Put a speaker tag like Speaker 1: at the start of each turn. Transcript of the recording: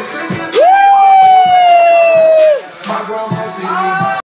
Speaker 1: Woo! My grandma's said,